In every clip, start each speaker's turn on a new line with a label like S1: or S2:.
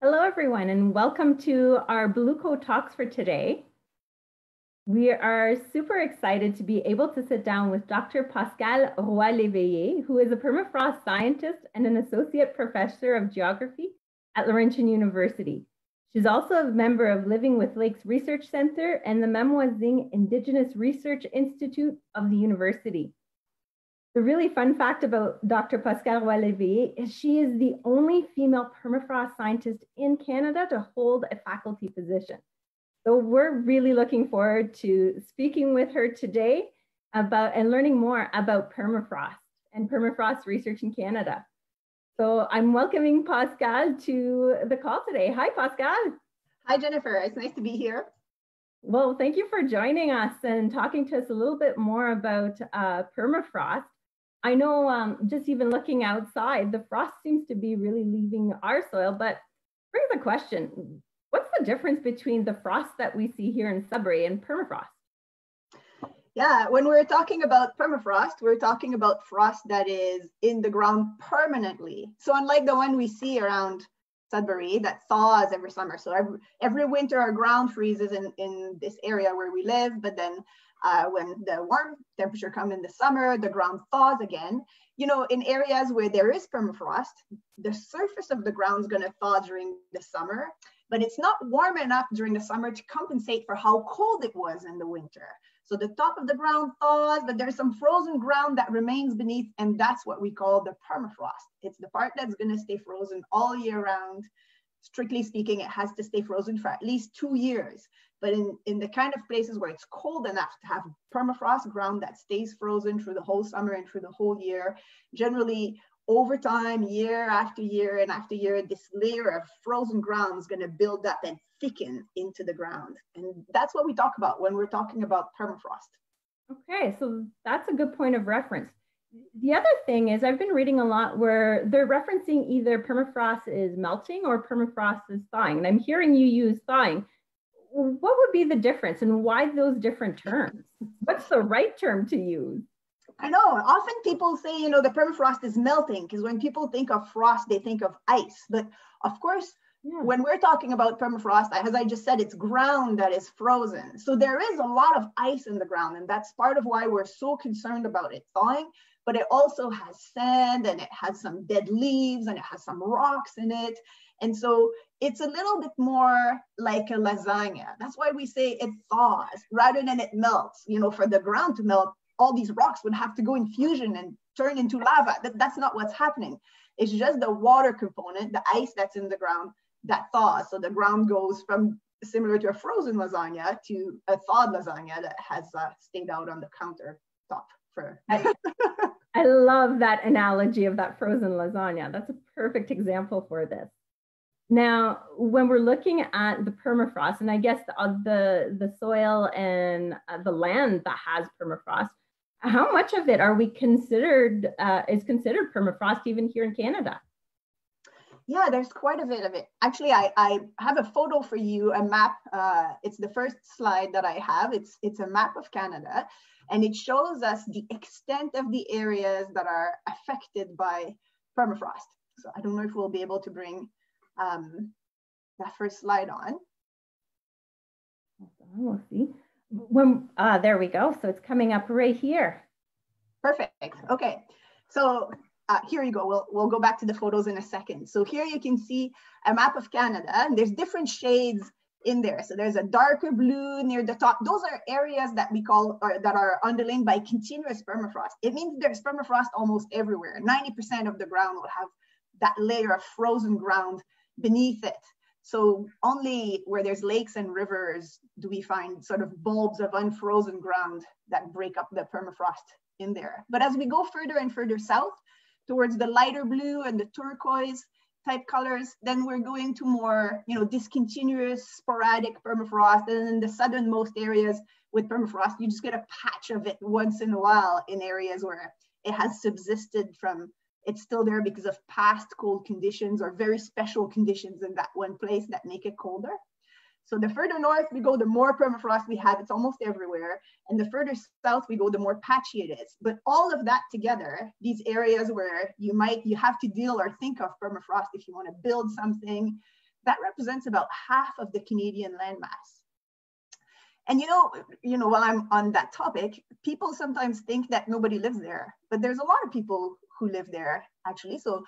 S1: Hello, everyone, and welcome to our Bluecoat Talks for today. We are super excited to be able to sit down with Dr. Pascale Roy-Léveillée, who is a permafrost scientist and an associate professor of geography at Laurentian University. She's also a member of Living with Lakes Research Center and the Maamwizing Indigenous Research Institute of the university. The really fun fact about Dr. Pascale Roy-Léveillée is she is the only female permafrost scientist in Canada to hold a faculty position. So we're really looking forward to speaking with her today about and learning more about permafrost and permafrost research in Canada. So I'm welcoming Pascale to the call today. Hi, Pascale.
S2: Hi, Jennifer. It's nice to be here.
S1: Well, thank you for joining us and talking to us a little bit more about uh, permafrost. I know um, just even looking outside, the frost seems to be really leaving our soil, but brings a question. What's the difference between the frost that we see here in Sudbury and permafrost?
S2: Yeah, when we're talking about permafrost, we're talking about frost that is in the ground permanently. So unlike the one we see around Sudbury that thaws every summer. So every, every winter our ground freezes in, in this area where we live, but then uh, when the warm temperature comes in the summer, the ground thaws again. You know, in areas where there is permafrost, the surface of the ground is going to thaw during the summer, but it's not warm enough during the summer to compensate for how cold it was in the winter. So the top of the ground thaws, but there's some frozen ground that remains beneath, and that's what we call the permafrost. It's the part that's gonna stay frozen all year round. Strictly speaking, it has to stay frozen for at least two years. But in, in the kind of places where it's cold enough to have permafrost ground that stays frozen through the whole summer and through the whole year, generally over time, year after year and after year, this layer of frozen ground is going to build up and thicken into the ground. And that's what we talk about when we're talking about permafrost.
S1: Okay, so that's a good point of reference. The other thing is I've been reading a lot where they're referencing either permafrost is melting or permafrost is thawing. And I'm hearing you use thawing. What would be the difference and why those different terms? What's the right term to use?
S2: I know. Often people say, you know, the permafrost is melting because when people think of frost, they think of ice. But of course, yeah. when we're talking about permafrost, as I just said, it's ground that is frozen. So there is a lot of ice in the ground, and that's part of why we're so concerned about it thawing. But it also has sand and it has some dead leaves and it has some rocks in it. And so it's a little bit more like a lasagna. That's why we say it thaws rather than it melts. You know, for the ground to melt, all these rocks would have to go in fusion and turn into lava. That, that's not what's happening. It's just the water component, the ice that's in the ground that thaws. So the ground goes from similar to a frozen lasagna to a thawed lasagna that has uh, stayed out on the countertop for.
S1: I, I love that analogy of that frozen lasagna. That's a perfect example for this. Now, when we're looking at the permafrost, and I guess the, uh, the, the soil and uh, the land that has permafrost, how much of it are we considered uh, is considered permafrost even here in Canada?
S2: Yeah, there's quite a bit of it. Actually, I, I have a photo for you, a map. Uh, it's the first slide that I have. It's it's a map of Canada, and it shows us the extent of the areas that are affected by permafrost. So I don't know if we'll be able to bring um, that first slide on.
S1: We'll see when uh, there we go. So it's coming up right here.
S2: Perfect. Okay. So uh, here you go. We'll, we'll go back to the photos in a second. So here you can see a map of Canada and there's different shades in there. So there's a darker blue near the top. Those are areas that we call or that are underlain by continuous permafrost. It means there's permafrost almost everywhere. 90% of the ground will have that layer of frozen ground beneath it. So only where there's lakes and rivers do we find sort of bulbs of unfrozen ground that break up the permafrost in there. But as we go further and further south towards the lighter blue and the turquoise type colors, then we're going to more, you know, discontinuous, sporadic permafrost. And in the southernmost areas with permafrost, you just get a patch of it once in a while in areas where it has subsisted from it's still there because of past cold conditions or very special conditions in that one place that make it colder. So the further north we go, the more permafrost we have. It's almost everywhere. And the further south we go, the more patchy it is. But all of that together, these areas where you might, you have to deal or think of permafrost if you want to build something, that represents about half of the Canadian landmass. And you know, you know, while I'm on that topic, people sometimes think that nobody lives there, but there's a lot of people who live there actually. So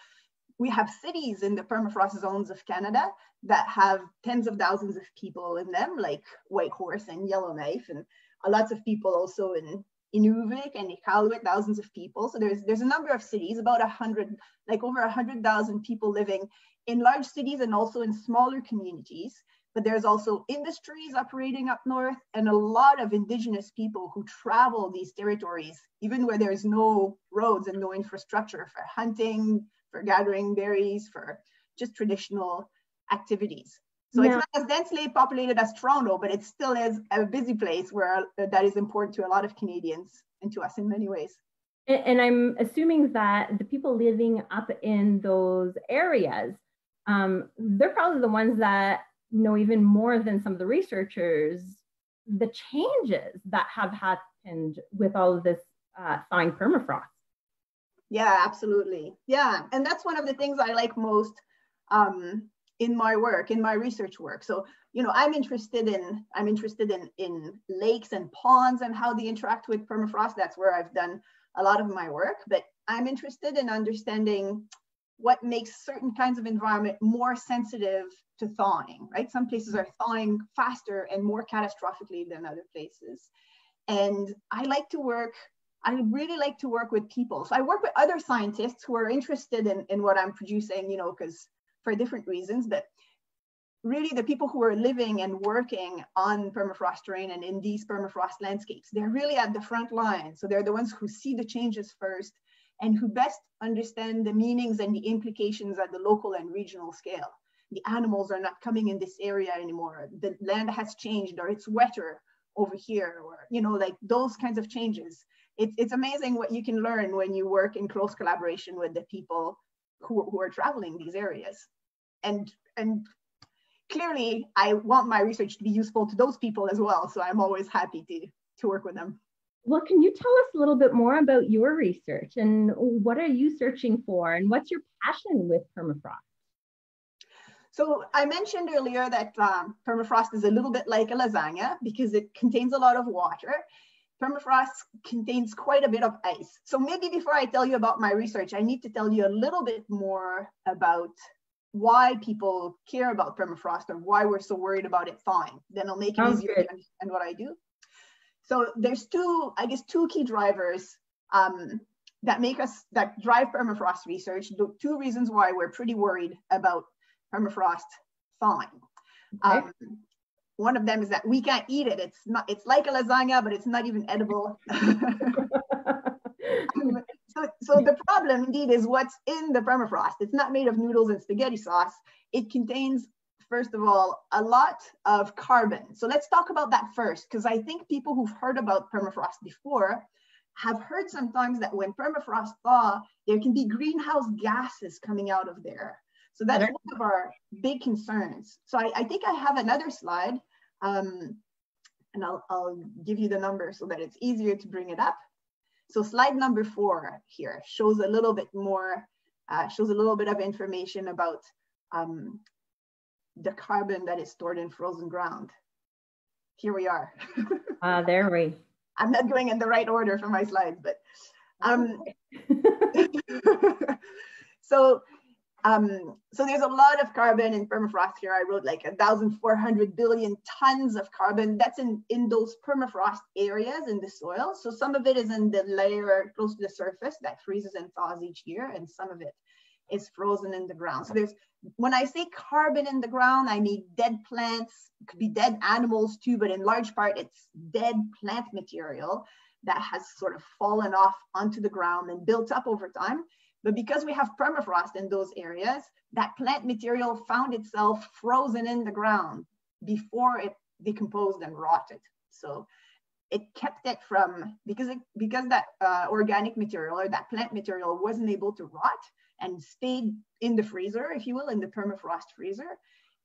S2: we have cities in the permafrost zones of Canada that have tens of thousands of people in them, like Whitehorse and Yellowknife, and lots of people also in Inuvik and Iqaluit, thousands of people. So there's there's a number of cities, about a hundred, like over a hundred thousand people living in large cities and also in smaller communities but there's also industries operating up north and a lot of indigenous people who travel these territories, even where there's no roads and no infrastructure for hunting, for gathering berries, for just traditional activities. So yeah. it's not as densely populated as Toronto, but it still is a busy place where uh, that is important to a lot of Canadians and to us in many ways.
S1: And, and I'm assuming that the people living up in those areas, um, they're probably the ones that know even more than some of the researchers the changes that have happened with all of this uh, thawing permafrost.
S2: Yeah, absolutely. Yeah, and that's one of the things I like most um, in my work, in my research work. So, you know, I'm interested in I'm interested in in lakes and ponds and how they interact with permafrost. That's where I've done a lot of my work. But I'm interested in understanding what makes certain kinds of environment more sensitive to thawing, right? Some places are thawing faster and more catastrophically than other places. And I like to work, I really like to work with people. So I work with other scientists who are interested in, in what I'm producing, you know, because for different reasons, but really the people who are living and working on permafrost terrain and in these permafrost landscapes, they're really at the front line. So they're the ones who see the changes first and who best understand the meanings and the implications at the local and regional scale. The animals are not coming in this area anymore. The land has changed or it's wetter over here or, you know, like those kinds of changes. It's, it's amazing what you can learn when you work in close collaboration with the people who, who are traveling these areas. And, and clearly I want my research to be useful to those people as well. So I'm always happy to, to work with them.
S1: Well, can you tell us a little bit more about your research and what are you searching for and what's your passion with permafrost?
S2: So I mentioned earlier that um, permafrost is a little bit like a lasagna because it contains a lot of water. Permafrost contains quite a bit of ice. So maybe before I tell you about my research, I need to tell you a little bit more about why people care about permafrost or why we're so worried about it thawing. Then I'll make it Sounds easier good. to understand what I do. So there's two, I guess, two key drivers um, that make us, that drive permafrost research. The two reasons why we're pretty worried about permafrost thawing. Okay. Um, one of them is that we can't eat it. It's not, it's like a lasagna, but it's not even edible. so, so the problem indeed is what's in the permafrost. It's not made of noodles and spaghetti sauce. It contains first of all, a lot of carbon. So let's talk about that first, because I think people who've heard about permafrost before have heard sometimes that when permafrost thaw, there can be greenhouse gases coming out of there. So that's one of our big concerns. So I, I think I have another slide, um, and I'll, I'll give you the number so that it's easier to bring it up. So slide number four here shows a little bit more, uh, shows a little bit of information about um, the carbon that is stored in frozen ground. Here we are.
S1: Ah, uh, there we.
S2: I'm not going in the right order for my slides, but um, so um, so there's a lot of carbon in permafrost here. I wrote like 1,400 billion tons of carbon. That's in, in those permafrost areas in the soil. So some of it is in the layer close to the surface that freezes and thaws each year, and some of it is frozen in the ground. So there's, when I say carbon in the ground, I mean dead plants, could be dead animals too, but in large part it's dead plant material that has sort of fallen off onto the ground and built up over time. But because we have permafrost in those areas, that plant material found itself frozen in the ground before it decomposed and rotted. So it kept it from, because, it, because that uh, organic material or that plant material wasn't able to rot, and stayed in the freezer, if you will, in the permafrost freezer,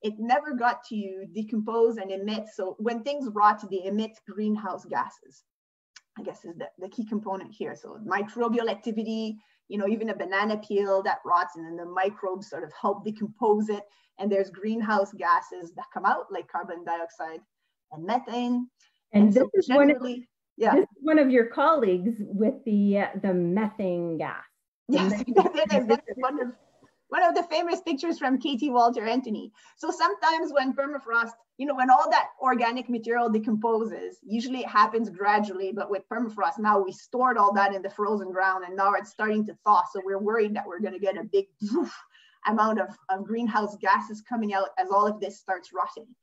S2: it never got to decompose and emit. So when things rot, they emit greenhouse gases. I guess is the, the key component here. So microbial activity you know, even a banana peel that rots and then the microbes sort of help decompose it. And there's greenhouse gases that come out like carbon dioxide and methane.
S1: And, and this so is one of, yeah. This is one of your colleagues with the uh, the methane gas.
S2: Yes, that's one of one of the famous pictures from Katey Walter Anthony. So sometimes when permafrost, you know, when all that organic material decomposes, usually it happens gradually, but with permafrost, now we stored all that in the frozen ground and now it's starting to thaw. So we're worried that we're going to get a big amount of, of greenhouse gases coming out as all of this starts rotting.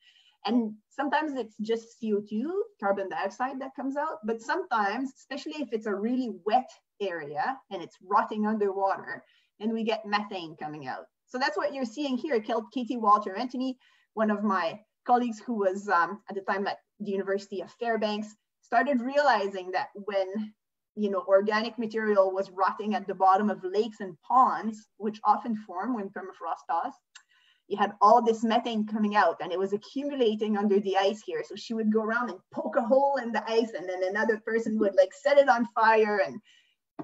S2: And sometimes it's just CO2, carbon dioxide that comes out, but sometimes, especially if it's a really wet area and it's rotting underwater, and we get methane coming out. So that's what you're seeing here. Katey Walter Anthony, one of my colleagues who was um, at the time at the University of Fairbanks, started realizing that when you know organic material was rotting at the bottom of lakes and ponds, which often form when permafrost thaws, you had all this methane coming out and it was accumulating under the ice here. So she would go around and poke a hole in the ice and then another person would like set it on fire and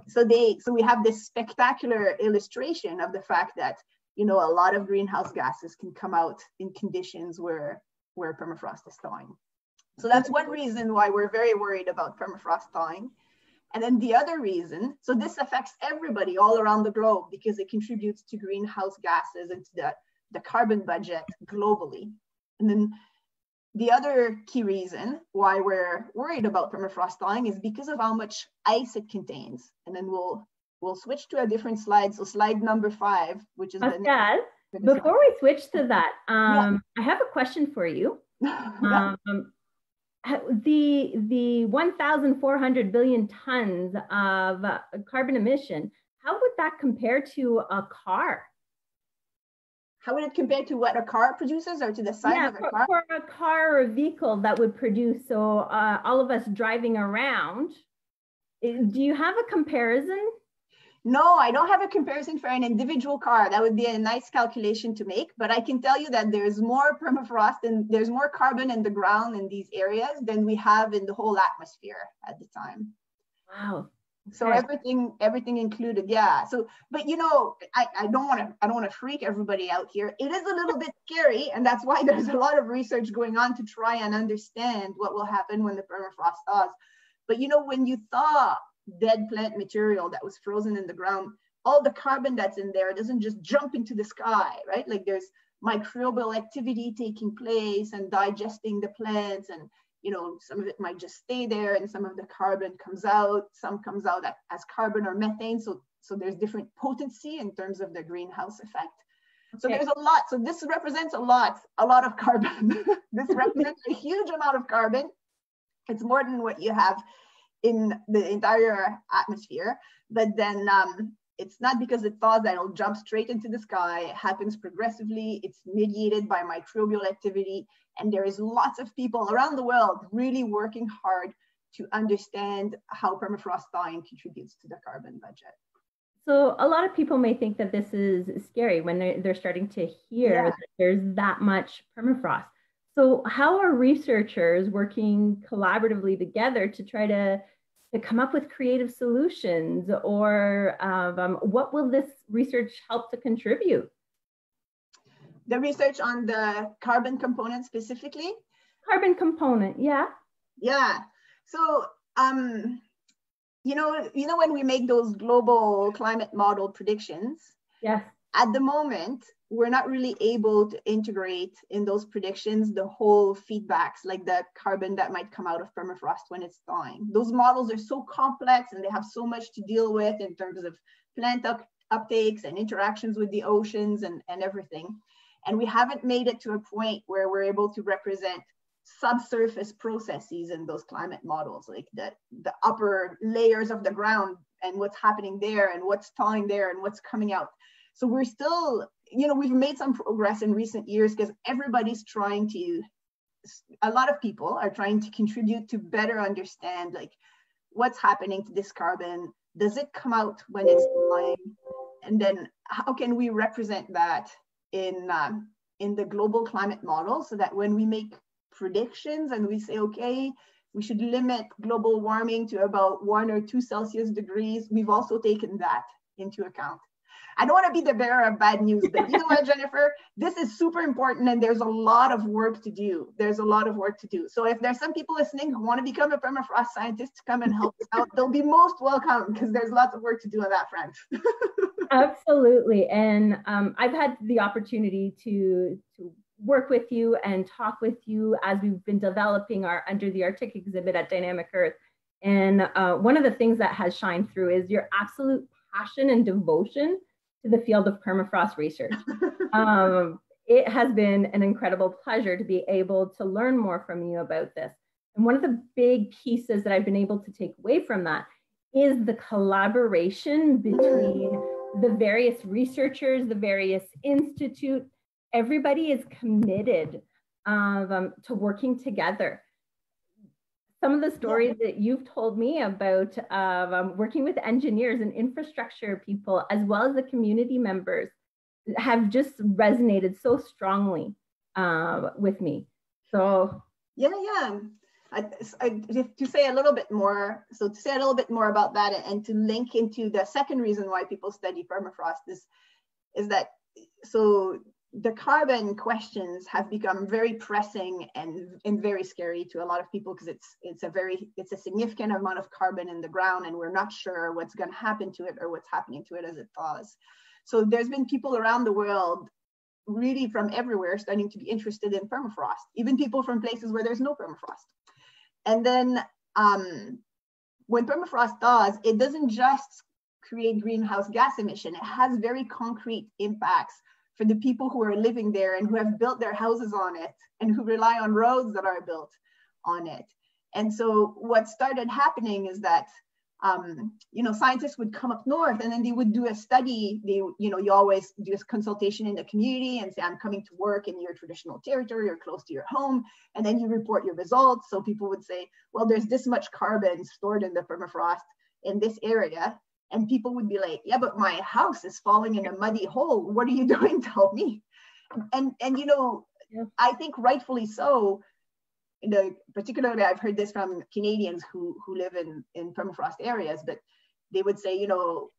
S2: so they so we have this spectacular illustration of the fact that you know a lot of greenhouse gases can come out in conditions where where permafrost is thawing. So that's one reason why we're very worried about permafrost thawing. And then the other reason so this affects everybody all around the globe because it contributes to greenhouse gases and to the, the carbon budget globally. And then the other key reason why we're worried about permafrost thawing is because of how much ice it contains. And then we'll we'll switch to a different slide. So slide number five, which is
S1: Pascale, before we switch to that, um, yeah. I have a question for you. um, the the 1,400 billion tons of uh, carbon emission, how would that compare to a car?
S2: How would it compare to what a car produces or to the size yeah, of a
S1: for,
S2: car?
S1: For a car or a vehicle that would produce, so uh, all of us driving around, eh, do you have a comparison?
S2: No, I don't have a comparison for an individual car. That would be a nice calculation to make, but I can tell you that there's more permafrost and there's more carbon in the ground in these areas than we have in the whole atmosphere at the time.
S1: Wow,
S2: so everything everything included yeah. So but you know i, I don't want to i don't want to freak everybody out here. It is a little bit scary and that's why there's a lot of research going on to try and understand what will happen when the permafrost thaws. But you know when you thaw dead plant material that was frozen in the ground all the carbon that's in there doesn't just jump into the sky right? Like there's microbial activity taking place and digesting the plants and you know, some of it might just stay there and some of the carbon comes out, some comes out as carbon or methane. So, so there's different potency in terms of the greenhouse effect. So okay. there's a lot. So this represents a lot, a lot of carbon. this represents a huge amount of carbon. It's more than what you have in the entire atmosphere. But then um, it's not because it thaws that it'll jump straight into the sky. It happens progressively. It's mediated by microbial activity. And there is lots of people around the world really working hard to understand how permafrost thawing contributes to the carbon budget.
S1: So a lot of people may think that this is scary when they're, they're starting to hear yeah. that there's that much permafrost. So how are researchers working collaboratively together to try to, to come up with creative solutions or um, what will this research help to contribute?
S2: the research on the carbon component specifically?
S1: Carbon component, yeah.
S2: Yeah. So, um, you know, you know when we make those global climate model predictions.
S1: Yes.
S2: At the moment, we're not really able to integrate in those predictions the whole feedbacks, like the carbon that might come out of permafrost when it's thawing. Those models are so complex and they have so much to deal with in terms of plant up uptakes and interactions with the oceans and, and everything. And we haven't made it to a point where we're able to represent subsurface processes in those climate models, like the, the upper layers of the ground and what's happening there and what's thawing there and what's coming out. So we're still, you know, we've made some progress in recent years because everybody's trying to, a lot of people are trying to contribute to better understand like what's happening to this carbon. Does it come out when it's thawing? And then how can we represent that in um, in the global climate model so that when we make predictions and we say okay we should limit global warming to about one or two celsius degrees we've also taken that into account. I don't want to be the bearer of bad news, but you know what, Jennifer? This is super important and there's a lot of work to do. There's a lot of work to do. So if there's some people listening who want to become a permafrost scientist to come and help us out, they'll be most welcome because there's lots of work to do on that front.
S1: Absolutely. And um, I've had the opportunity to, to work with you and talk with you as we've been developing our Under the Arctic exhibit at Dynamic Earth. And uh, one of the things that has shined through is your absolute passion and devotion to the field of permafrost research. um, it has been an incredible pleasure to be able to learn more from you about this. And one of the big pieces that I've been able to take away from that is the collaboration between the various researchers, the various institute. Everybody is committed um, to working together some of the stories that you've told me about um, working with engineers and infrastructure people, as well as the community members, have just resonated so strongly uh, with me. So,
S2: yeah, yeah. I, I, to say a little bit more, so to say a little bit more about that and to link into the second reason why people study permafrost is, is that so the carbon questions have become very pressing and, and very scary to a lot of people because it's it's a very it's a significant amount of carbon in the ground and we're not sure what's going to happen to it or what's happening to it as it thaws. So there's been people around the world really from everywhere starting to be interested in permafrost, even people from places where there's no permafrost. And then um, when permafrost thaws, it doesn't just create greenhouse gas emission, it has very concrete impacts for the people who are living there and who have built their houses on it and who rely on roads that are built on it. And so what started happening is that um, you know, scientists would come up north and then they would do a study. They, you know, you always do a consultation in the community and say, I'm coming to work in your traditional territory or close to your home. And then you report your results. So people would say, well, there's this much carbon stored in the permafrost in this area and people would be like yeah but my house is falling in a muddy hole. What are you doing to help me? And and you know yeah. i think rightfully so. You know particularly i've heard this from canadians who who live in in permafrost areas but they would say you know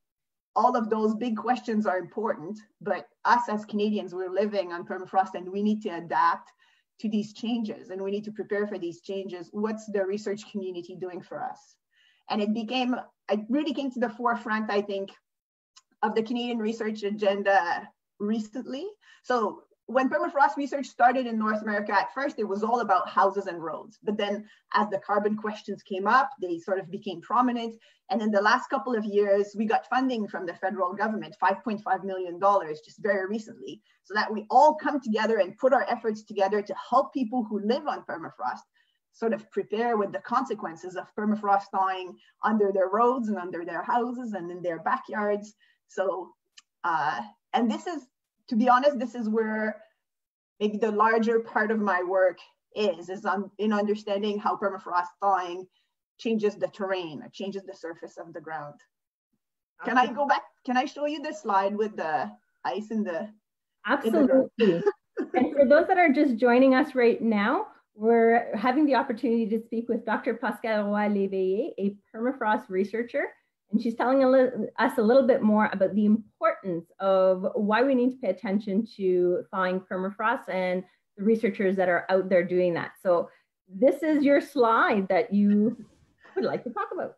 S2: all of those big questions are important but us as canadians we're living on permafrost and we need to adapt to these changes and we need to prepare for these changes. What's the research community doing for us and it became, it really came to the forefront, I think, of the Canadian research agenda recently. So when permafrost research started in North America, at first it was all about houses and roads. But then as the carbon questions came up, they sort of became prominent. And in the last couple of years, we got funding from the federal government, $5.5 million just very recently, so that we all come together and put our efforts together to help people who live on permafrost sort of prepare with the consequences of permafrost thawing under their roads and under their houses and in their backyards. So, uh, and this is, to be honest, this is where maybe the larger part of my work is, is on, in understanding how permafrost thawing changes the terrain, changes the surface of the ground. Can I go back? Can I show you this slide with the ice in the
S1: Absolutely. In the and for those that are just joining us right now, we're having the opportunity to speak with Dr. Pascale Roy Léveillée, a permafrost researcher, and she's telling a us a little bit more about the importance of why we need to pay attention to thawing permafrost and the researchers that are out there doing that. So this is your slide that you would like to talk about.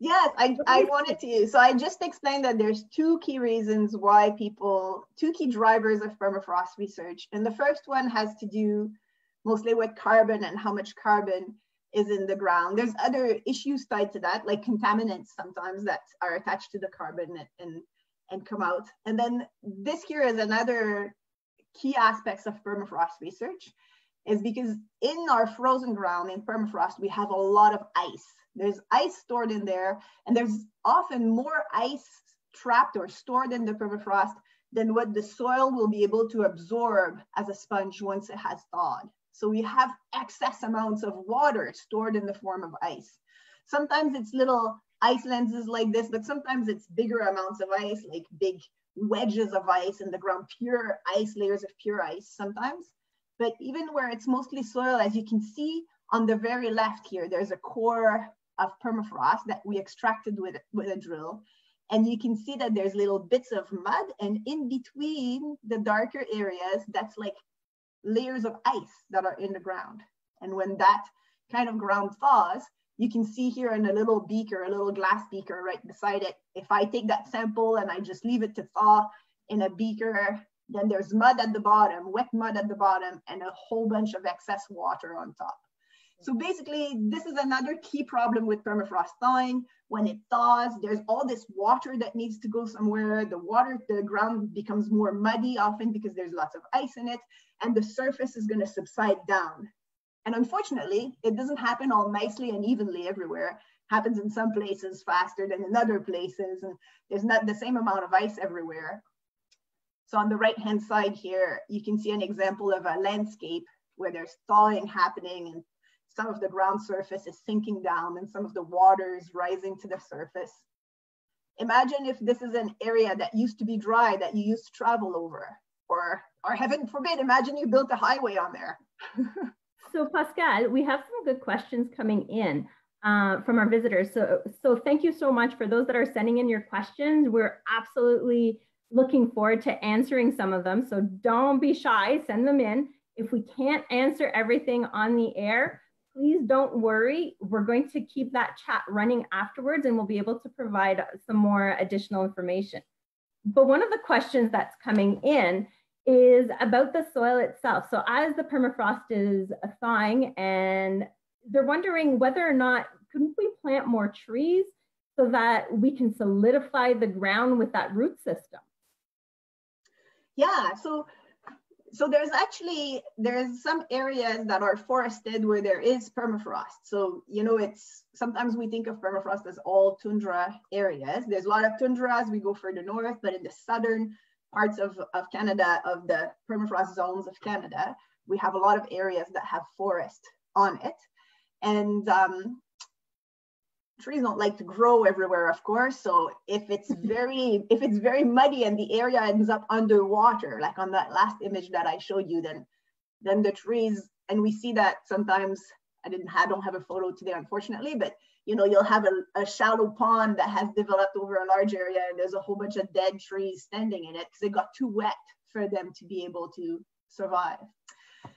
S2: Yes, I, I wanted to. So I just explained that there's two key reasons why people, two key drivers of permafrost research. And the first one has to do mostly with carbon and how much carbon is in the ground. There's other issues tied to that, like contaminants sometimes that are attached to the carbon and, and come out. And then this here is another key aspects of permafrost research is because in our frozen ground in permafrost, we have a lot of ice. There's ice stored in there, and there's often more ice trapped or stored in the permafrost than what the soil will be able to absorb as a sponge once it has thawed. So we have excess amounts of water stored in the form of ice. Sometimes it's little ice lenses like this, but sometimes it's bigger amounts of ice, like big wedges of ice in the ground, pure ice, layers of pure ice sometimes. But even where it's mostly soil, as you can see on the very left here, there's a core of permafrost that we extracted with, with a drill. And you can see that there's little bits of mud and in between the darker areas, that's like layers of ice that are in the ground. And when that kind of ground thaws, you can see here in a little beaker, a little glass beaker right beside it. If I take that sample and I just leave it to thaw in a beaker, then there's mud at the bottom, wet mud at the bottom, and a whole bunch of excess water on top. So basically, this is another key problem with permafrost thawing. When it thaws, there's all this water that needs to go somewhere. The water, the ground becomes more muddy often because there's lots of ice in it, and the surface is gonna subside down. And unfortunately, it doesn't happen all nicely and evenly everywhere. happens in some places faster than in other places, and there's not the same amount of ice everywhere. So on the right-hand side here, you can see an example of a landscape where there's thawing happening and some of the ground surface is sinking down and some of the water is rising to the surface. Imagine if this is an area that used to be dry that you used to travel over, or, or heaven forbid, imagine you built a highway on there.
S1: so Pascale, we have some good questions coming in. Uh, from our visitors. So, so thank you so much for those that are sending in your questions. We're absolutely looking forward to answering some of them. So don't be shy, send them in. If we can't answer everything on the air, please don't worry. We're going to keep that chat running afterwards and we'll be able to provide some more additional information. But one of the questions that's coming in is about the soil itself. So as the permafrost is thawing and they're wondering whether or not, couldn't we plant more trees so that we can solidify the ground with that root system?
S2: Yeah, so so there's actually there's some areas that are forested where there is permafrost. So you know it's sometimes we think of permafrost as all tundra areas. There's a lot of tundra as we go further north, but in the southern parts of, of Canada, of the permafrost zones of Canada, we have a lot of areas that have forest on it. And um, trees don't like to grow everywhere, of course. So if it's mm-hmm. very if it's very muddy and the area ends up underwater, like on that last image that I showed you, then then the trees and we see that sometimes I didn't I don't have a photo today, unfortunately, but you know, you'll have a, a shallow pond that has developed over a large area and there's a whole bunch of dead trees standing in it because it got too wet for them to be able to survive.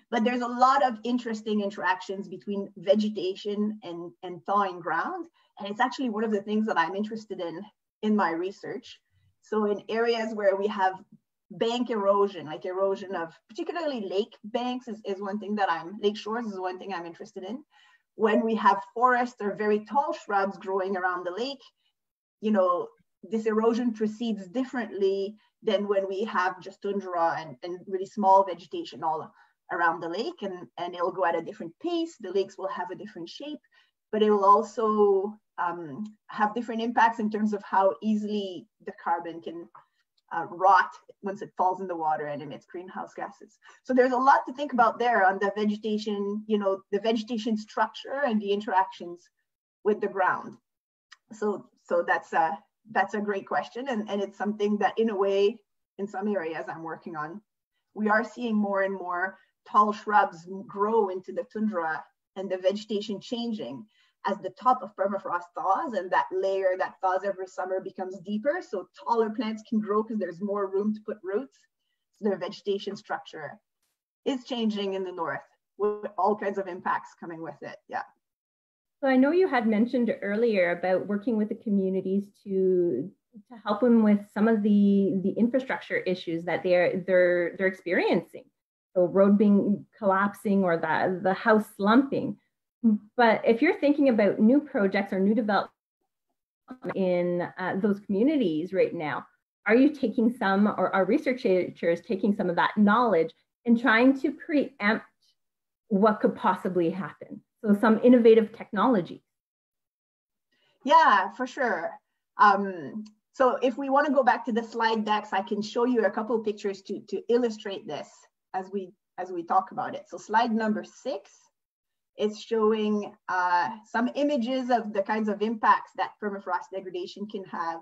S2: But there's a lot of interesting interactions between vegetation and, and thawing ground. And it's actually one of the things that I'm interested in in my research. So in areas where we have bank erosion, like erosion of particularly lake banks is, is one thing that I'm, lake shores is one thing I'm interested in. When we have forests or very tall shrubs growing around the lake, you know, this erosion proceeds differently than when we have just tundra and, and really small vegetation all around the lake and, and it'll go at a different pace. The lakes will have a different shape, but it will also um, have different impacts in terms of how easily the carbon can uh, rot once it falls in the water and emits greenhouse gases. So there's a lot to think about there on the vegetation, you know, the vegetation structure and the interactions with the ground. So, so that's a, that's a great question. And, and it's something that in a way, in some areas I'm working on. We are seeing more and more tall shrubs grow into the tundra and the vegetation changing as the top of permafrost thaws and that layer that thaws every summer becomes deeper. So taller plants can grow because there's more room to put roots. So their vegetation structure is changing in the north with all kinds of impacts coming with it. Yeah.
S1: So I know you had mentioned earlier about working with the communities to to help them with some of the the infrastructure issues that they're they're they're experiencing. So road being collapsing or the the house slumping. But if you're thinking about new projects or new development in uh, those communities right now, are you taking some, or are researchers taking some of that knowledge and trying to preempt what could possibly happen? So some innovative technology.
S2: Yeah, for sure. Um, so if we want to go back to the slide decks, I can show you a couple pictures to, to illustrate this as we as we talk about it. So slide number six it's showing uh, some images of the kinds of impacts that permafrost degradation can have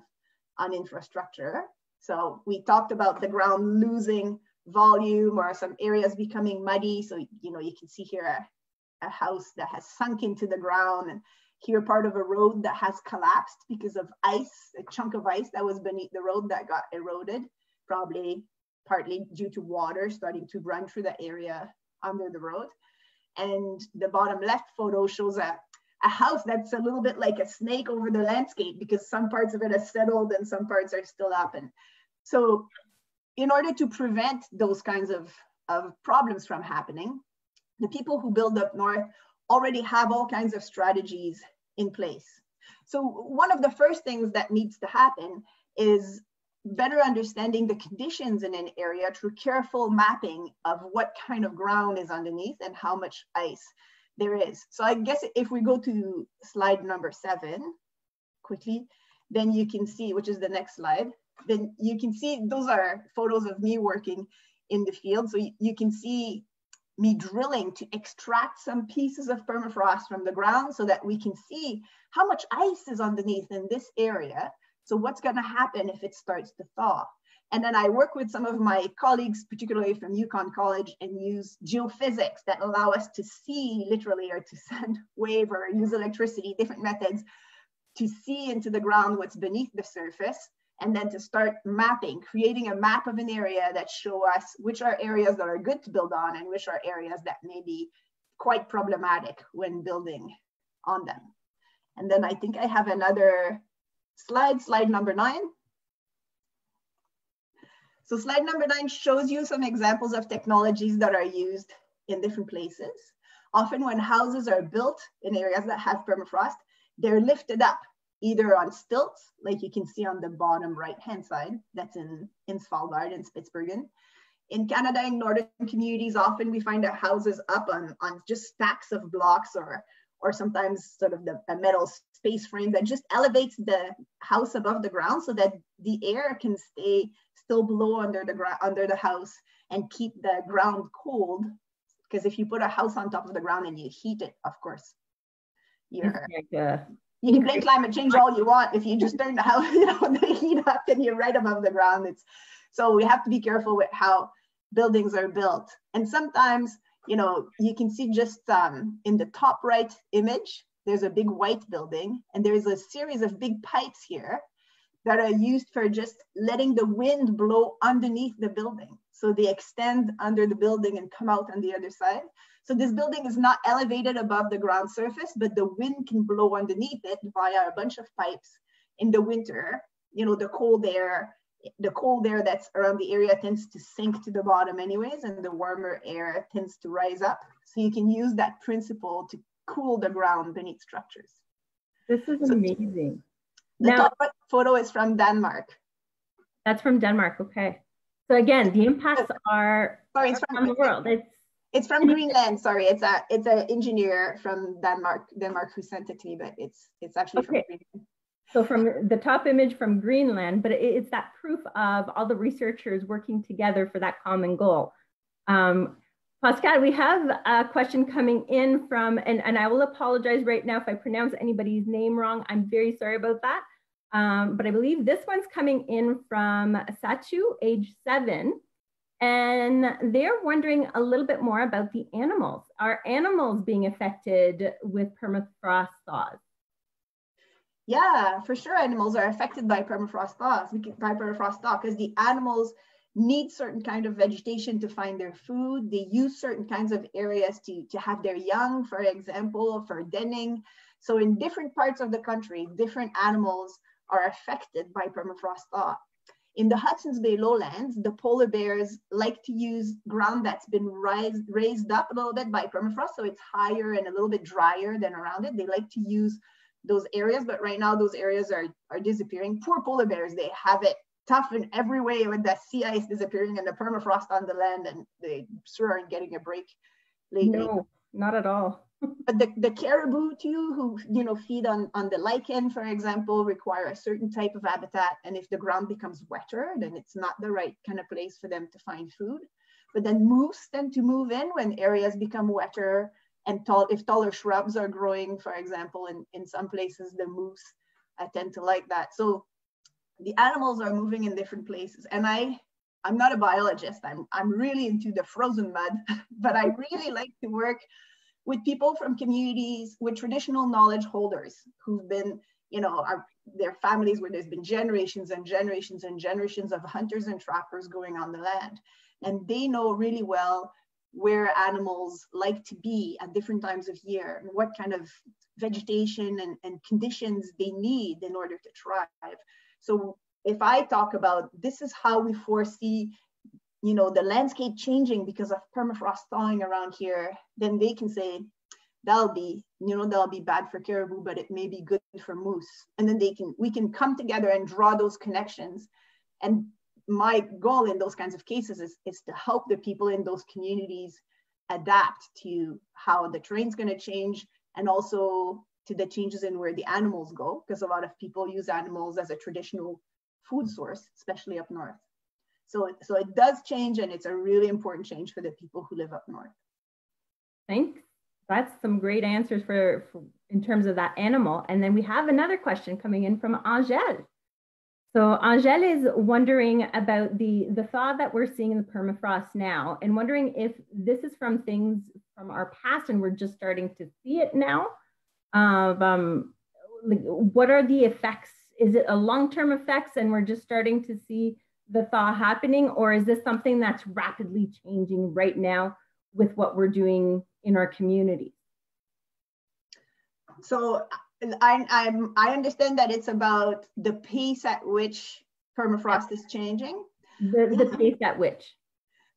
S2: on infrastructure. So we talked about the ground losing volume or some areas becoming muddy. So, you know, you can see here a, a house that has sunk into the ground. And here part of a road that has collapsed because of ice, a chunk of ice that was beneath the road that got eroded, probably partly due to water starting to run through the area under the road. And the bottom left photo shows a, a house that's a little bit like a snake over the landscape because some parts of it are settled and some parts are still up. And so in order to prevent those kinds of, of problems from happening, the people who build up north already have all kinds of strategies in place. So one of the first things that needs to happen is better understanding the conditions in an area through careful mapping of what kind of ground is underneath and how much ice there is. So I guess if we go to slide number seven quickly, then you can see, which is the next slide, then you can see those are photos of me working in the field. So you, can see me drilling to extract some pieces of permafrost from the ground so that we can see how much ice is underneath in this area. So what's gonna happen if it starts to thaw? And then I work with some of my colleagues, particularly from Yukon College, and use geophysics that allow us to see literally or to send wave or use electricity, different methods to see into the ground what's beneath the surface and then to start mapping, creating a map of an area that show us which are areas that are good to build on and which are areas that may be quite problematic when building on them. And then I think I have another slide, slide number nine. So slide number nine shows you some examples of technologies that are used in different places. Often when houses are built in areas that have permafrost, they're lifted up either on stilts, like you can see on the bottom right-hand side, that's in, in Svalbard and Spitsbergen. In Canada, in northern communities, often we find our houses up on, on just stacks of blocks or, or sometimes sort of the, a metal space frame that just elevates the house above the ground so that the air can stay still blow under the ground under the house and keep the ground cold. Because if you put a house on top of the ground and you heat it, of course, you're like you can blame climate change all you want if you just turn the house, you know, the heat up and you're right above the ground. It's so we have to be careful with how buildings are built. And sometimes, you know, you can see just um, in the top right image, there's a big white building and there's a series of big pipes here that are used for just letting the wind blow underneath the building. So they extend under the building and come out on the other side. So this building is not elevated above the ground surface, but the wind can blow underneath it via a bunch of pipes in the winter. You know, the cold air, the cold air that's around the area tends to sink to the bottom anyways, and the warmer air tends to rise up. So you can use that principle to cool the ground beneath structures.
S1: This is so amazing.
S2: The now, top photo is from Denmark.
S1: That's from Denmark, okay. So again, the impacts are
S2: Sorry, it's from,
S1: the world. It's
S2: it's from Greenland. Sorry, it's a it's an engineer from Denmark Denmark who sent it to me, but it's it's actually okay. from Greenland.
S1: So from the top image from Greenland, but it's that proof of all the researchers working together for that common goal. Um, Pascale, we have a question coming in from, and, and I will apologize right now if I pronounce anybody's name wrong. I'm very sorry about that. Um, but I believe this one's coming in from Satu, age seven. And they're wondering a little bit more about the animals. Are animals being affected with permafrost thaws?
S2: Yeah, for sure. Animals are affected by permafrost thaws, by permafrost thaw, because the animals need certain kind of vegetation to find their food. They use certain kinds of areas to, to have their young, for example, for denning. So in different parts of the country, different animals are affected by permafrost thaw. In the Hudson's Bay lowlands, the polar bears like to use ground that's been raised, raised up a little bit by permafrost, so it's higher and a little bit drier than around it. They like to use those areas, but right now those areas are, are disappearing. Poor polar bears, they have it tough in every way with the sea ice disappearing and the permafrost on the land, and they sure aren't getting a break lately.
S1: No, not at all
S2: but the, the caribou too, who you know feed on, on the lichen, for example, require a certain type of habitat. And if the ground becomes wetter, then it's not the right kind of place for them to find food. But then moose tend to move in when areas become wetter and tall, if taller shrubs are growing, for example, in, in some places, the moose uh, tend to like that. So the animals are moving in different places. And I, I'm not a biologist. I'm, I'm really into the frozen mud, but I really like to work with people from communities with traditional knowledge holders who've been, you know, are their families where there's been generations and generations and generations of hunters and trappers going on the land. And they know really well where animals like to be at different times of year and what kind of vegetation and, and conditions they need in order to thrive. So if I talk about this is how we foresee you know, the landscape changing because of permafrost thawing around here, then they can say, that'll be, you know, that'll be bad for caribou, but it may be good for moose. And then they can, we can come together and draw those connections. And my goal in those kinds of cases is, is to help the people in those communities adapt to how the terrain's going to change and also to the changes in where the animals go, because a lot of people use animals as a traditional food source, especially up north. So, so it does change and it's a really important change for the people who live up north.
S1: Thanks. That's some great answers for, for in terms of that animal. And then we have another question coming in from Angèle. So Angèle is wondering about the, the thaw that we're seeing in the permafrost now and wondering if this is from things from our past and we're just starting to see it now. Of, um, like, what are the effects? Is it a long-term effects and we're just starting to see the thaw happening, or is this something that's rapidly changing right now with what we're doing in our community?
S2: So I, I'm, I understand that it's about the pace at which permafrost is changing.
S1: The, the pace at which.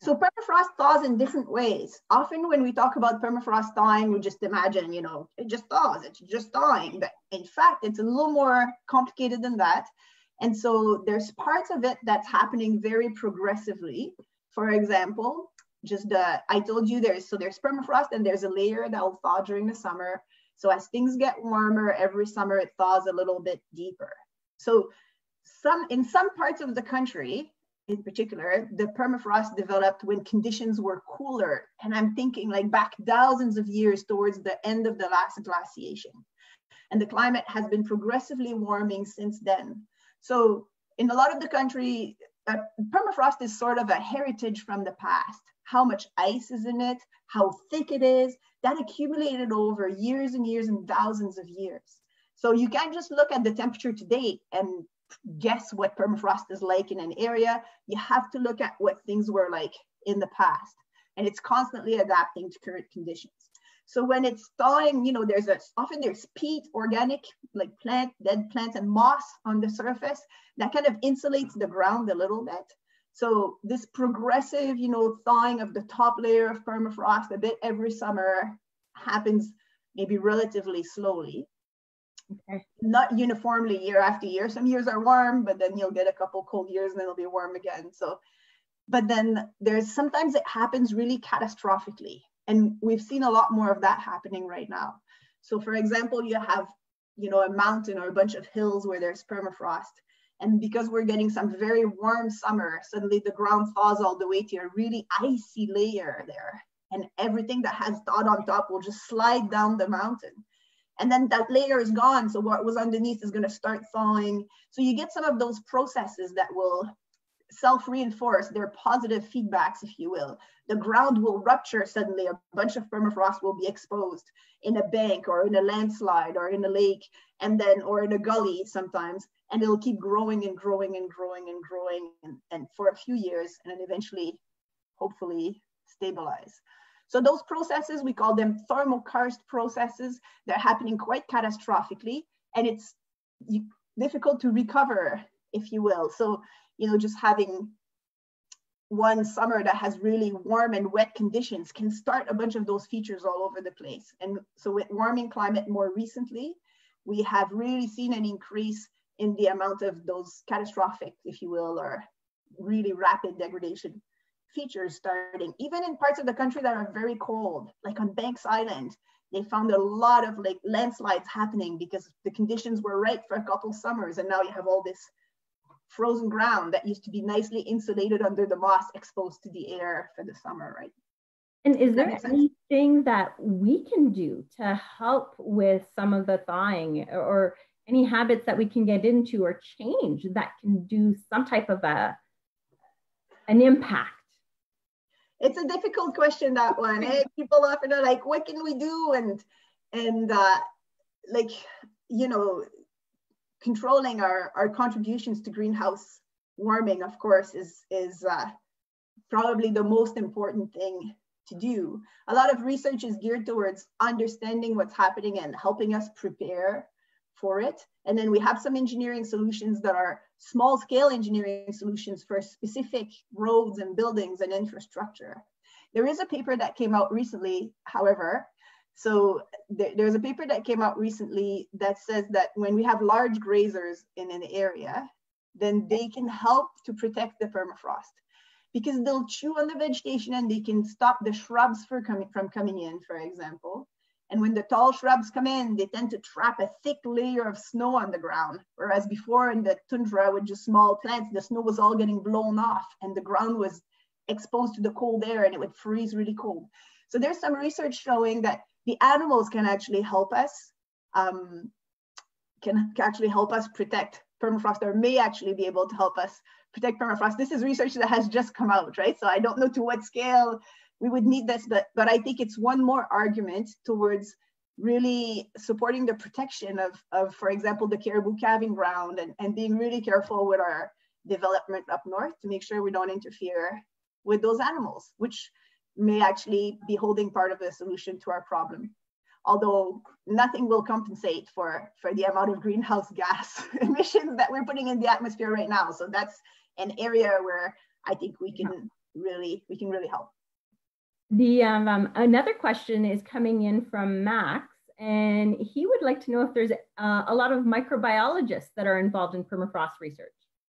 S2: So permafrost thaws in different ways. Often when we talk about permafrost thawing, we just imagine, you know, it just thaws, it's just thawing. But in fact, it's a little more complicated than that. And so there's parts of it that's happening very progressively. For example, just the, I told you there's, so there's permafrost and there's a layer that will thaw during the summer. So as things get warmer every summer, it thaws a little bit deeper. So some, in some parts of the country, in particular, the permafrost developed when conditions were cooler. And I'm thinking like back thousands of years towards the end of the last glaciation. And the climate has been progressively warming since then. So in a lot of the country, uh, permafrost is sort of a heritage from the past. How much ice is in it, how thick it is, that accumulated over years and years and thousands of years. So you can't just look at the temperature today and guess what permafrost is like in an area. You have to look at what things were like in the past. And it's constantly adapting to current conditions. So when it's thawing, you know, there's a, often there's peat, organic, like plant, dead plants and moss on the surface that kind of insulates the ground a little bit. So this progressive, you know, thawing of the top layer of permafrost a bit every summer happens maybe relatively slowly. Okay. Not uniformly year after year. Some years are warm, but then you'll get a couple cold years and then it'll be warm again. So, but then there's sometimes it happens really catastrophically. And we've seen a lot more of that happening right now. So for example, you have, you know, a mountain or a bunch of hills where there's permafrost. And because we're getting some very warm summer, suddenly the ground thaws all the way to a really icy layer there. And everything that has thawed on top will just slide down the mountain. And then that layer is gone. So what was underneath is going to start thawing. So you get some of those processes that will self-reinforce their positive feedbacks, if you will. The ground will rupture suddenly, a bunch of permafrost will be exposed in a bank or in a landslide or in a lake, and then, or in a gully sometimes, and it'll keep growing and growing and growing and growing and, and for a few years, and then eventually, hopefully, stabilize. So those processes, we call them thermal thermokarst processes. They're happening quite catastrophically, and it's difficult to recover, if you will. So you know, just having one summer that has really warm and wet conditions can start a bunch of those features all over the place. And so with warming climate more recently, we have really seen an increase in the amount of those catastrophic, if you will, or really rapid degradation features starting, even in parts of the country that are very cold, like on Banks Island, they found a lot of like landslides happening because the conditions were right for a couple summers. And now you have all this frozen ground that used to be nicely insulated under the moss exposed to the air for the summer, right?
S1: And is there anything that we can do to help with some of the thawing or any habits that we can get into or change that can do some type of a an impact?
S2: It's a difficult question that one. Eh? People often are like, what can we do? And and uh, like you know, controlling our our contributions to greenhouse warming, of course, is is uh, probably the most important thing to do. A lot of research is geared towards understanding what's happening and helping us prepare for it. And then we have some engineering solutions that are small scale engineering solutions for specific roads and buildings and infrastructure. There is a paper that came out recently, however, so th there's a paper that came out recently that says that when we have large grazers in an area, then they can help to protect the permafrost because they'll chew on the vegetation and they can stop the shrubs for coming, from coming in, for example. And when the tall shrubs come in, they tend to trap a thick layer of snow on the ground. Whereas before in the tundra with just small plants, the snow was all getting blown off and the ground was exposed to the cold air and it would freeze really cold. So there's some research showing that the animals can actually help us, um, can, actually help us protect permafrost or may actually be able to help us protect permafrost. This is research that has just come out, right? So I don't know to what scale we would need this, but, but I think it's one more argument towards really supporting the protection of, of for example, the caribou calving ground and, and being really careful with our development up north to make sure we don't interfere with those animals, which may actually be holding part of the solution to our problem. Although nothing will compensate for, for the amount of greenhouse gas emissions that we're putting in the atmosphere right now. So that's an area where I think we can really, we can really help.
S1: The um, um, another question is coming in from Max, and he would like to know if there's uh, a lot of microbiologists that are involved in permafrost research.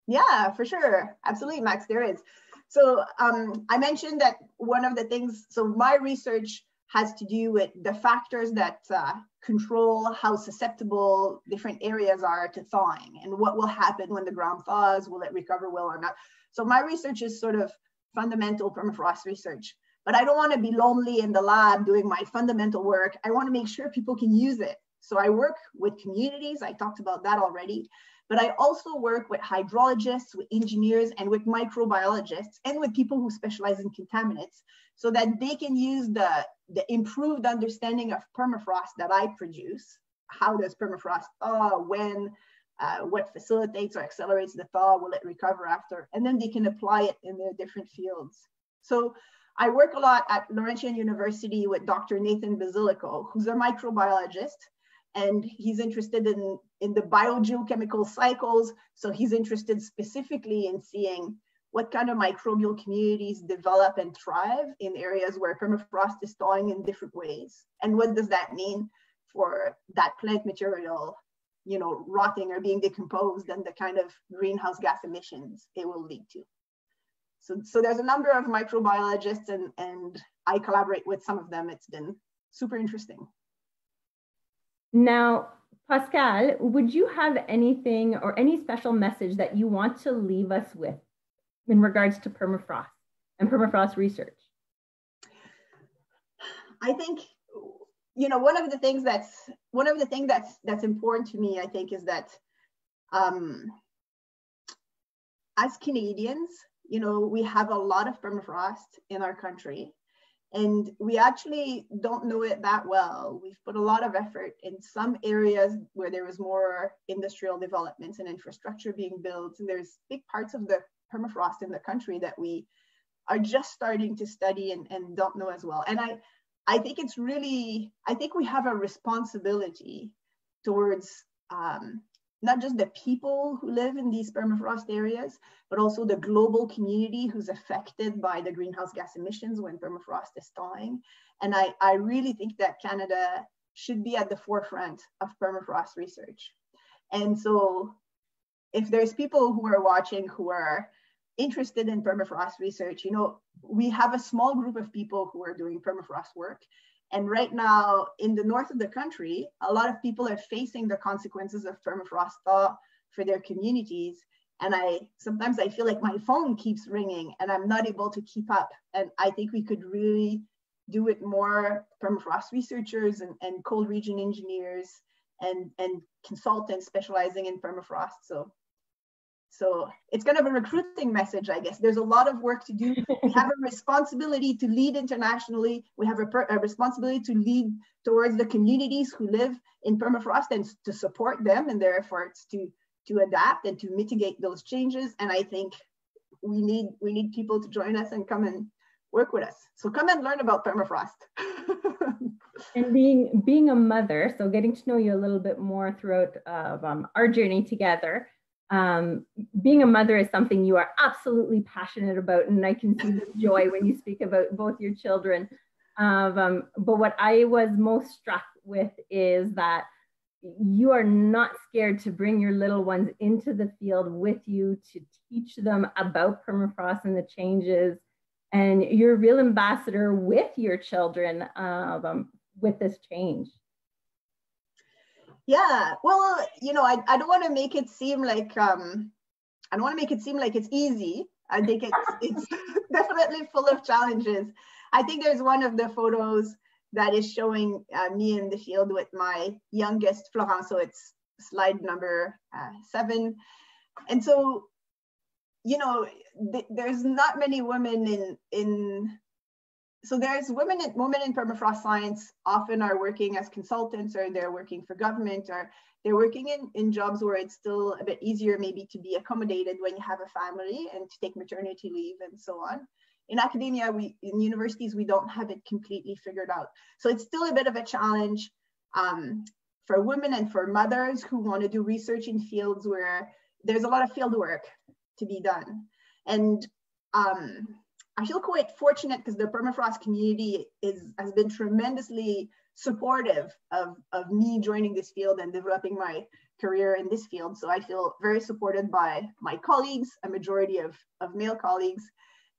S2: Yeah, for sure, absolutely, Max. There is. So um, I mentioned that one of the things. So my research has to do with the factors that uh, control how susceptible different areas are to thawing and what will happen when the ground thaws. Will it recover well or not? So my research is sort of fundamental permafrost research but I don't want to be lonely in the lab doing my fundamental work. I want to make sure people can use it. So I work with communities. I talked about that already. But I also work with hydrologists, with engineers, and with microbiologists, and with people who specialize in contaminants so that they can use the, the improved understanding of permafrost that I produce. How does permafrost thaw, when, uh, what facilitates or accelerates the thaw, will it recover after? And then they can apply it in their different fields. So I work a lot at Laurentian University with Dr. Nathan Basiliko, who's a microbiologist, and he's interested in, in the biogeochemical cycles. So he's interested specifically in seeing what kind of microbial communities develop and thrive in areas where permafrost is thawing in different ways. And what does that mean for that plant material, you know, rotting or being decomposed and the kind of greenhouse gas emissions it will lead to. So, so there's a number of microbiologists and, and I collaborate with some of them. It's been super interesting.
S1: Now, Pascale, would you have anything or any special message that you want to leave us with in regards to permafrost and permafrost research?
S2: I think, you know, one of the things that's one of the things that's that's important to me, I think, is that um, as Canadians, you know, we have a lot of permafrost in our country and we actually don't know it that well. We've put a lot of effort in some areas where there is more industrial developments and infrastructure being built. And there's big parts of the permafrost in the country that we are just starting to study and, and don't know as well. And I, I think it's really, I think we have a responsibility towards um, not just the people who live in these permafrost areas, but also the global community who's affected by the greenhouse gas emissions when permafrost is thawing. And I, I really think that Canada should be at the forefront of permafrost research. And so if there's people who are watching who are interested in permafrost research, you know, we have a small group of people who are doing permafrost work and right now, in the north of the country, a lot of people are facing the consequences of permafrost thaw for their communities. And I sometimes I feel like my phone keeps ringing and I'm not able to keep up. And I think we could really do it more permafrost researchers and, and cold region engineers and, and consultants specializing in permafrost. So So it's kind of a recruiting message, I guess. There's a lot of work to do. We have a responsibility to lead internationally. We have a, a, responsibility to lead towards the communities who live in permafrost and to support them in their efforts to, to adapt and to mitigate those changes. And I think we need we need people to join us and come and work with us. So come and learn about permafrost.
S1: and being being a mother, so getting to know you a little bit more throughout uh, um, our journey together. Um, being a mother is something you are absolutely passionate about, and I can see the joy when you speak about both your children. Um, but what I was most struck with is that you are not scared to bring your little ones into the field with you to teach them about permafrost and the changes and you're a real ambassador with your children um, with this change
S2: yeah well you know i, I don't want to make it seem like um, i don't want to make it seem like it's easy i think it's it's definitely full of challenges i think there's one of the photos that is showing uh, me in the field with my youngest Florent. So it's slide number uh, seven. And so, you know, th there's not many women in, in so there's women in, women in permafrost science often are working as consultants or they're working for government or they're working in, in jobs where it's still a bit easier maybe to be accommodated when you have a family and to take maternity leave and so on in academia, we in universities, we don't have it completely figured out. So it's still a bit of a challenge um, for women and for mothers who want to do research in fields where there's a lot of field work to be done. And um, I feel quite fortunate because the permafrost community is has been tremendously supportive of, of me joining this field and developing my career in this field. So I feel very supported by my colleagues, a majority of, of male colleagues,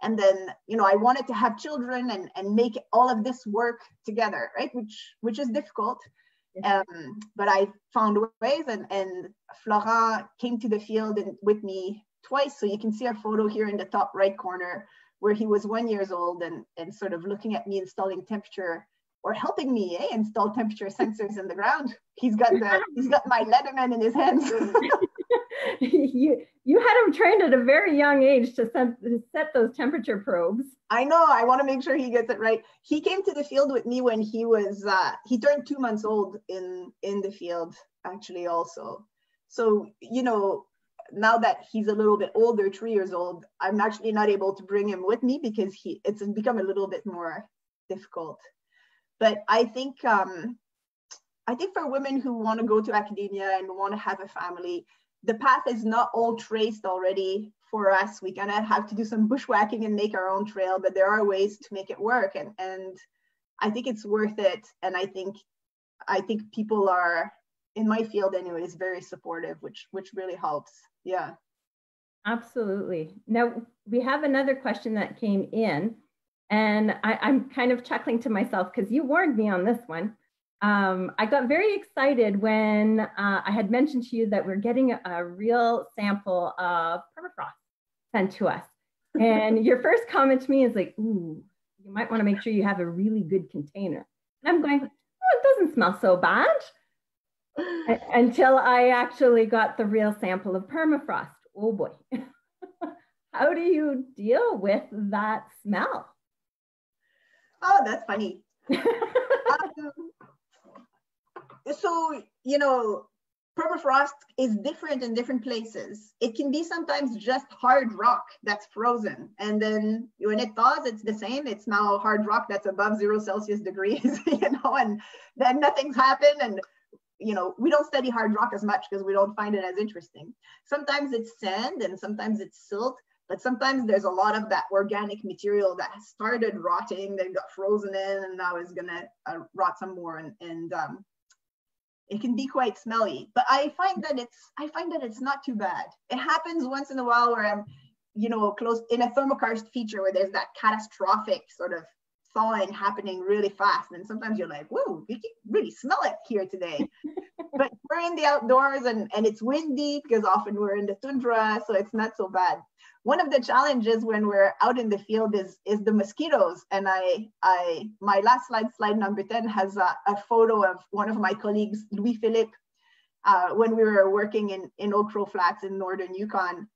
S2: and then you know i wanted to have children and and make all of this work together right? Which which is difficult. Um, but i found ways and and florent came to the field and with me twice. So you can see a photo here in the top right corner where he was one years old and and sort of looking at me installing temperature or helping me eh, install temperature sensors in the ground he's got the he's got my leatherman in his hands
S1: you you had him trained at a very young age to set, to set those temperature probes.
S2: I know. I want to make sure he gets it right. He came to the field with me when he was uh, he turned two months old in in the field actually also. So you know now that he's a little bit older, three years old, I'm actually not able to bring him with me because he it's become a little bit more difficult. But I think um, I think for women who want to go to academia and want to have a family, the path is not all traced already for us. We kind of have to do some bushwhacking and make our own trail, but there are ways to make it work. And, and I think it's worth it. And I think, I think people are in my field anyways, very supportive, which, which really helps. Yeah.
S1: Absolutely. Now we have another question that came in and I, I'm kind of chuckling to myself because you warned me on this one. Um, I got very excited when uh, I had mentioned to you that we're getting a, a real sample of permafrost sent to us. And your first comment to me is like, ooh, you might want to make sure you have a really good container. And I'm going, oh, it doesn't smell so bad. Until I actually got the real sample of permafrost. Oh boy. How do you deal with that smell?
S2: Oh, that's funny. um, so you know permafrost is different in different places it can be sometimes just hard rock that's frozen and then when it thaws it's the same it's now hard rock that's above zero celsius degrees you know and then nothing's happened and you know we don't study hard rock as much because we don't find it as interesting. Sometimes it's sand and sometimes it's silt but sometimes there's a lot of that organic material that has started rotting that got frozen in and now is gonna uh, rot some more and, and um, it can be quite smelly. But i find that it's i find that it's not too bad. It happens once in a while where i'm you know close in a thermokarst feature where there's that catastrophic sort of thawing happening really fast. And sometimes you're like whoa we can really smell it here today. But we're in the outdoors and and it's windy because often we're in the tundra so it's not so bad. One of the challenges when we're out in the field is is the mosquitoes. And i i my last slide slide number 10 has a, a photo of one of my colleagues louis philippe uh, when we were working in in oak flats in northern yukon.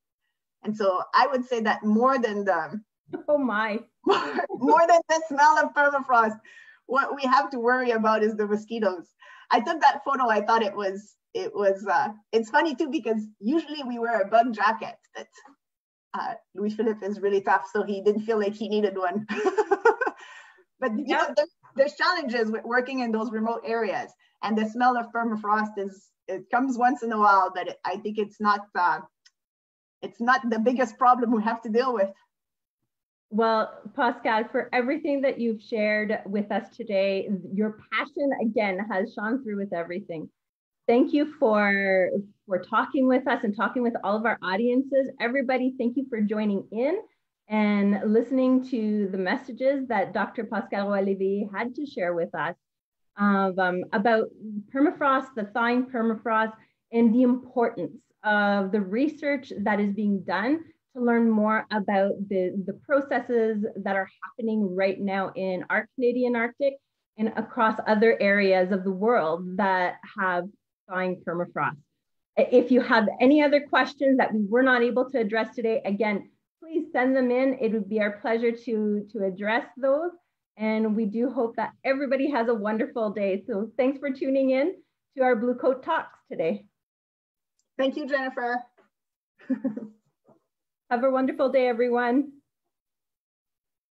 S2: And so I would say that more than the
S1: oh my
S2: more, more than the smell of permafrost, what we have to worry about is the mosquitoes. I took that photo. I thought it was it was uh, it's funny too because usually we wear a bug jacket that uh, Louis Philippe is really tough, so he didn't feel like he needed one. but you know, there's, there's challenges with working in those remote areas, and the smell of permafrost is it comes once in a while, but it, I think it's not uh, it's not the biggest problem we have to deal with.
S1: Well, Pascale, for everything that you've shared with us today, your passion again has shone through with everything. Thank you for for talking with us and talking with all of our audiences. Everybody, thank you for joining in and listening to the messages that Dr. Pascale Roy had to share with us of, um, about permafrost, the thawing permafrost, and the importance of the research that is being done to learn more about the, the processes that are happening right now in our Canadian Arctic and across other areas of the world that have thawing permafrost. If you have any other questions that we were not able to address today, again, please send them in. It would be our pleasure to, to address those. And we do hope that everybody has a wonderful day. So thanks for tuning in to our Bluecoat Talks today.
S2: Thank you, Jennifer.
S1: have a wonderful day, everyone.